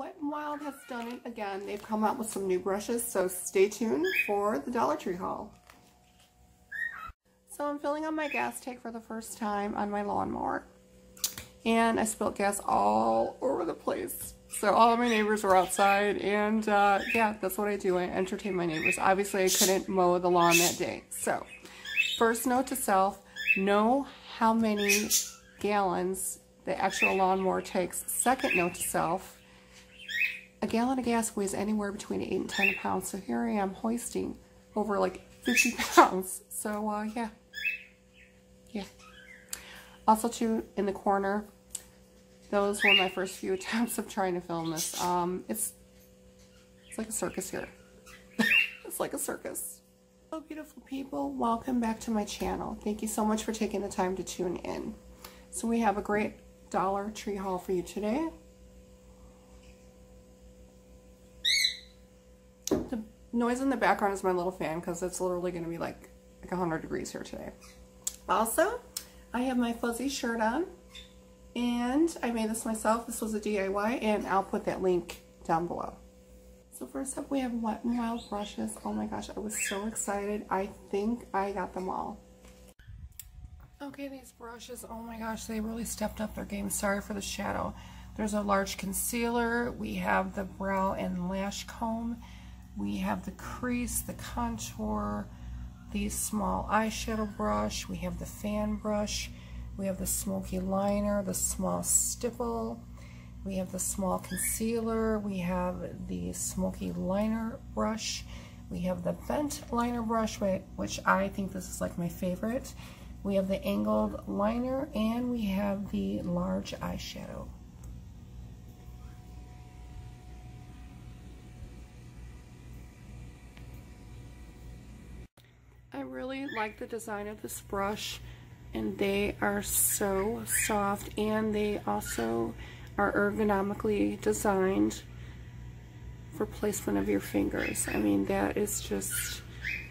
Wet n Wild has done it again. They've come out with some new brushes, so stay tuned for the Dollar Tree haul. So I'm filling up my gas tank for the first time on my lawnmower. And I spilled gas all over the place. So all of my neighbors were outside and uh, yeah, that's what I do. I entertain my neighbors. Obviously I couldn't mow the lawn that day. So first note to self, know how many gallons the actual lawnmower takes. Second note to self, a gallon of gas weighs anywhere between 8 and 10 pounds. So here I am hoisting over like 50 pounds. So uh, yeah, yeah. Also too, in the corner, those were my first few attempts of trying to film this. Um, it's, it's like a circus here. it's like a circus. Hello beautiful people, welcome back to my channel. Thank you so much for taking the time to tune in. So we have a great Dollar Tree haul for you today. Noise in the background is my little fan because it's literally going to be like, like 100 degrees here today. Also, I have my fuzzy shirt on and I made this myself. This was a DIY and I'll put that link down below. So first up we have Wet n Wild brushes. Oh my gosh, I was so excited. I think I got them all. Okay, these brushes, oh my gosh, they really stepped up their game. Sorry for the shadow. There's a large concealer. We have the brow and lash comb. We have the crease, the contour, the small eyeshadow brush. We have the fan brush. We have the smoky liner, the small stipple. We have the small concealer. We have the smoky liner brush. We have the bent liner brush, which I think this is like my favorite. We have the angled liner and we have the large eyeshadow. Really like the design of this brush and they are so soft and they also are ergonomically designed for placement of your fingers. I mean that is just,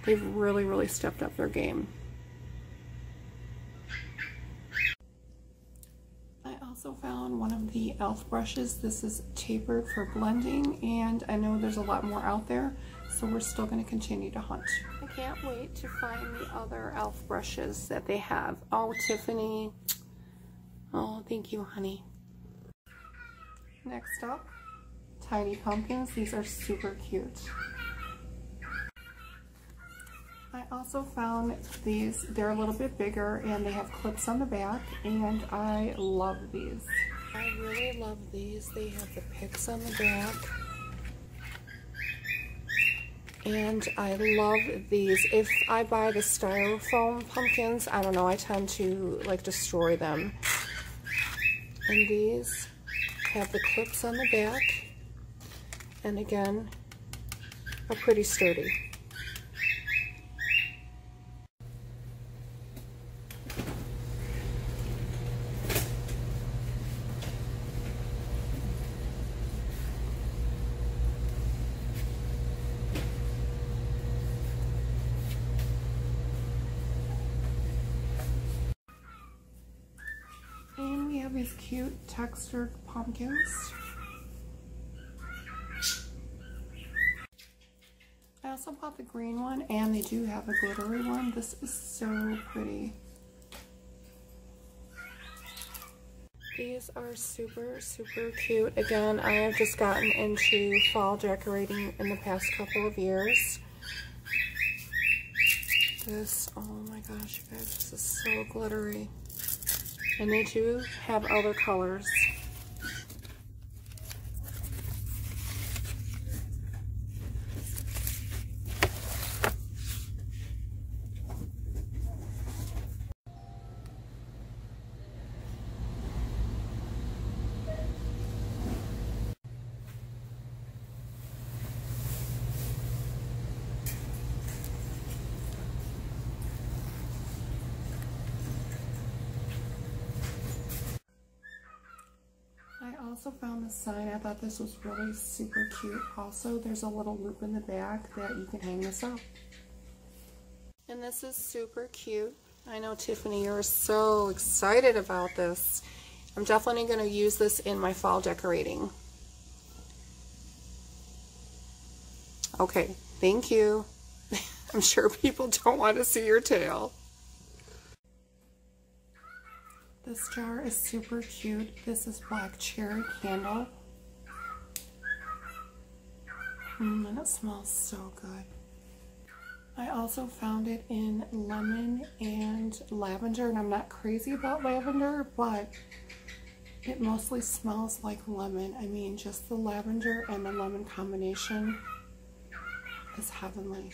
they've really really stepped up their game. also found one of the e.l.f. brushes. This is tapered for blending and I know there's a lot more out there so we're still going to continue to hunt. I can't wait to find the other e.l.f. brushes that they have. Oh, Tiffany. Oh, thank you, honey. Next up, Tiny Pumpkins. These are super cute. I also found these, they're a little bit bigger and they have clips on the back and I love these. I really love these. They have the picks on the back. And I love these. If I buy the styrofoam pumpkins, I don't know, I tend to like destroy them. And these have the clips on the back. And again, are pretty sturdy. Have these cute textured pumpkins. I also bought the green one and they do have a glittery one. This is so pretty. These are super, super cute. Again, I have just gotten into fall decorating in the past couple of years. This, oh my gosh, you guys, this is so glittery. And they do have other colors. found this sign. I thought this was really super cute. Also, there's a little loop in the back that you can hang this up. And this is super cute. I know, Tiffany, you're so excited about this. I'm definitely going to use this in my fall decorating. Okay, thank you. I'm sure people don't want to see your tail. This jar is super cute. This is black cherry candle. Mmm, and it smells so good. I also found it in lemon and lavender, and I'm not crazy about lavender, but it mostly smells like lemon. I mean, just the lavender and the lemon combination is heavenly.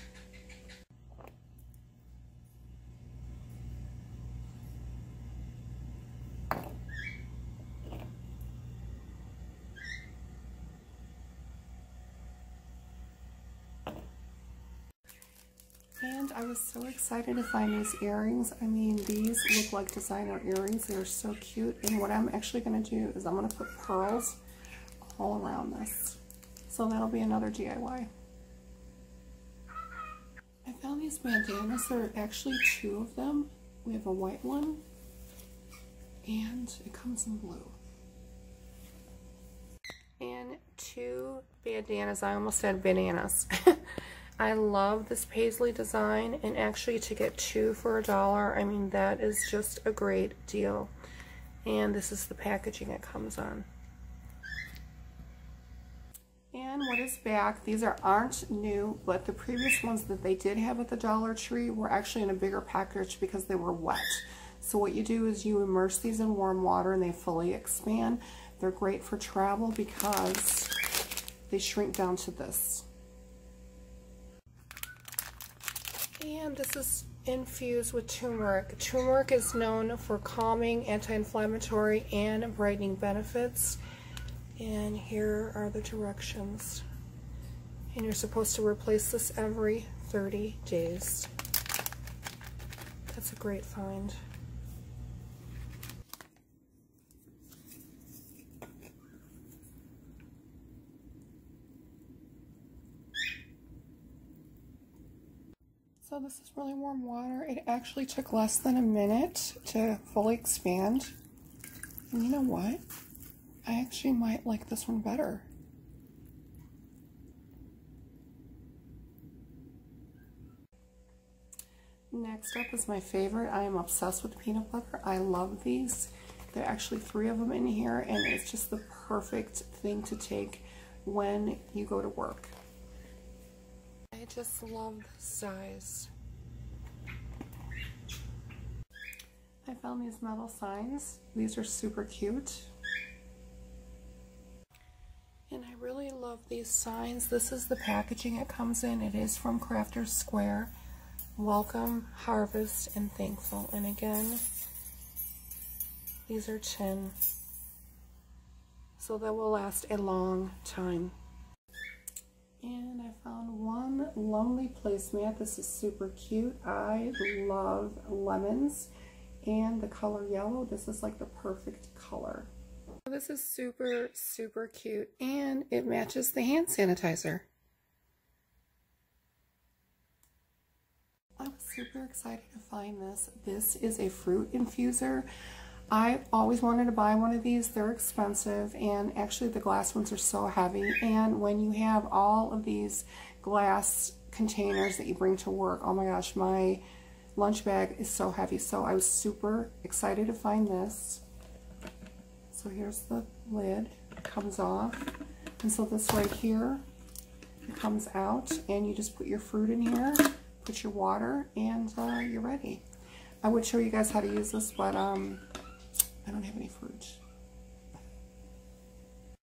And I was so excited to find these earrings. I mean, these look like designer earrings. They're so cute. And what I'm actually going to do is I'm going to put pearls all around this. So that'll be another DIY. I found these bandanas. There are actually two of them. We have a white one and it comes in blue. And two bandanas. I almost said bananas. I love this paisley design and actually to get two for a dollar, I mean that is just a great deal. And this is the packaging it comes on. And what is back, these are, aren't new, but the previous ones that they did have at the Dollar Tree were actually in a bigger package because they were wet. So what you do is you immerse these in warm water and they fully expand. They're great for travel because they shrink down to this. And this is infused with turmeric. Turmeric is known for calming, anti-inflammatory, and brightening benefits. And here are the directions. And you're supposed to replace this every 30 days. That's a great find. So this is really warm water. It actually took less than a minute to fully expand. And you know what? I actually might like this one better. Next up is my favorite. I am obsessed with peanut butter. I love these. There are actually three of them in here and it's just the perfect thing to take when you go to work. I just love the size. I found these metal signs. These are super cute. And I really love these signs. This is the packaging it comes in. It is from Crafters Square. Welcome, Harvest, and Thankful. And again, these are tin. So that will last a long time. And I found one Lonely Placemat. This is super cute. I love lemons and the color yellow. This is like the perfect color. This is super, super cute and it matches the hand sanitizer. I was super excited to find this. This is a fruit infuser. I always wanted to buy one of these. They're expensive and actually the glass ones are so heavy and when you have all of these glass containers that you bring to work, oh my gosh, my lunch bag is so heavy. So I was super excited to find this. So here's the lid, it comes off. And so this right here it comes out and you just put your fruit in here, put your water and uh, you're ready. I would show you guys how to use this, but um, I don't have any fruits.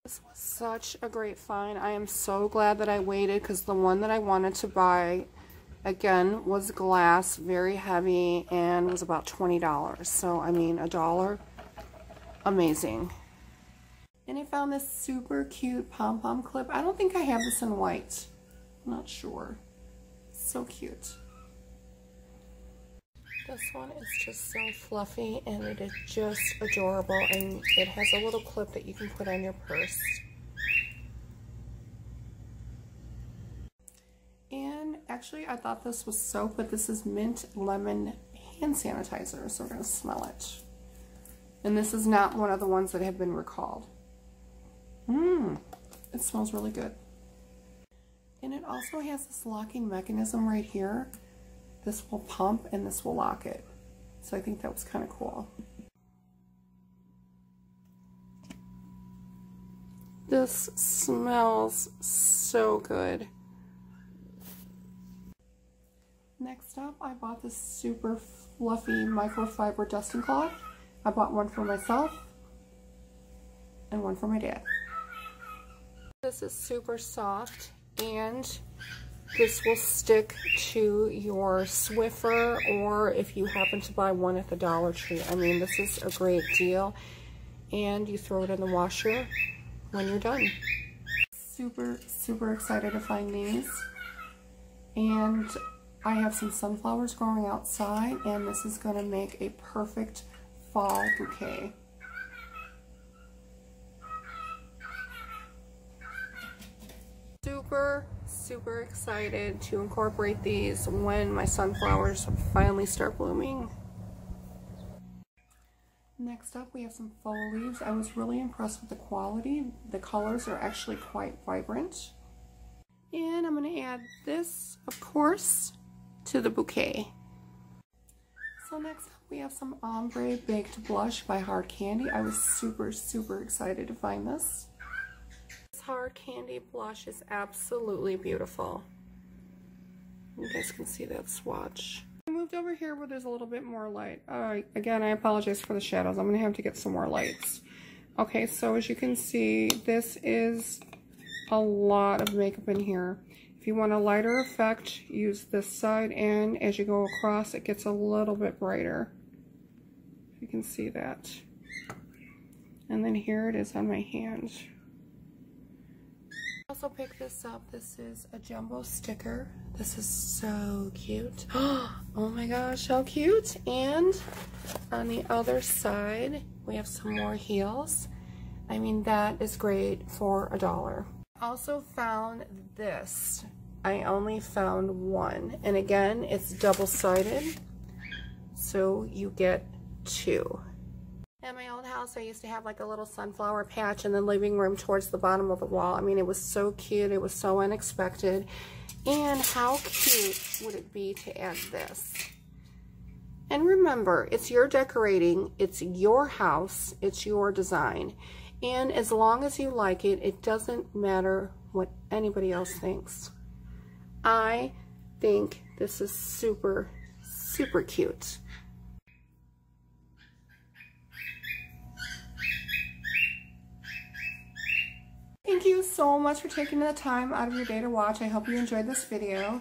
This was such a great find. I am so glad that I waited because the one that I wanted to buy, again, was glass, very heavy, and was about $20. So, I mean, a dollar, amazing. And I found this super cute pom-pom clip. I don't think I have this in white. I'm not sure. So cute. This one is just so fluffy and it is just adorable and it has a little clip that you can put on your purse. And actually I thought this was soap, but this is mint lemon hand sanitizer, so we're going to smell it. And this is not one of the ones that have been recalled. Mmm, it smells really good. And it also has this locking mechanism right here. This will pump and this will lock it. So I think that was kind of cool. This smells so good. Next up, I bought this super fluffy microfiber dusting cloth. I bought one for myself and one for my dad. This is super soft and this will stick to your Swiffer or if you happen to buy one at the Dollar Tree. I mean, this is a great deal. And you throw it in the washer when you're done. Super, super excited to find these. And I have some sunflowers growing outside and this is going to make a perfect fall bouquet. Super, excited to incorporate these when my sunflowers finally start blooming. Next up we have some fall leaves. I was really impressed with the quality. The colors are actually quite vibrant. And I'm going to add this, of course, to the bouquet. So next up we have some Ombre Baked Blush by Hard Candy. I was super, super excited to find this. Hard Candy blush is absolutely beautiful. You guys can see that swatch. I moved over here where there's a little bit more light. Uh, again, I apologize for the shadows. I'm going to have to get some more lights. Okay, so as you can see, this is a lot of makeup in here. If you want a lighter effect, use this side and as you go across, it gets a little bit brighter. You can see that. And then here it is on my hand. Also picked this up. This is a jumbo sticker. This is so cute. Oh my gosh, how cute. And on the other side, we have some more heels. I mean, that is great for a dollar also found this. I only found one. And again, it's double-sided. So you get two. At my house, I used to have like a little sunflower patch in the living room towards the bottom of the wall. I mean, it was so cute. It was so unexpected. And how cute would it be to add this? And remember, it's your decorating. It's your house. It's your design. And as long as you like it, it doesn't matter what anybody else thinks. I think this is super, super cute. Thank you so much for taking the time out of your day to watch. I hope you enjoyed this video.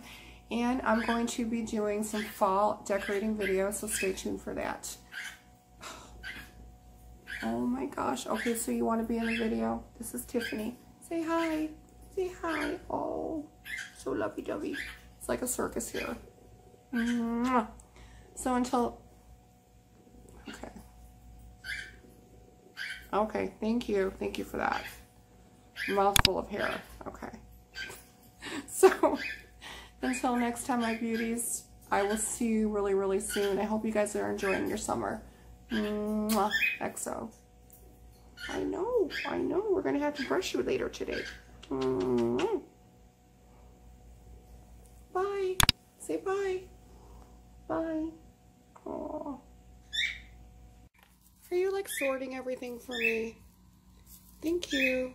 And I'm going to be doing some fall decorating videos, so stay tuned for that. Oh my gosh. Okay, so you want to be in the video? This is Tiffany. Say hi. Say hi. Oh, so lovey-dovey. It's like a circus here. So until... Okay. Okay, thank you. Thank you for that. Mouthful of hair. Okay. So, until next time, my beauties, I will see you really, really soon. I hope you guys are enjoying your summer. Mwah. XO. I know, I know. We're going to have to brush you later today. Mwah. Bye. Say bye. Bye. Aww. Are you like sorting everything for me? Thank you.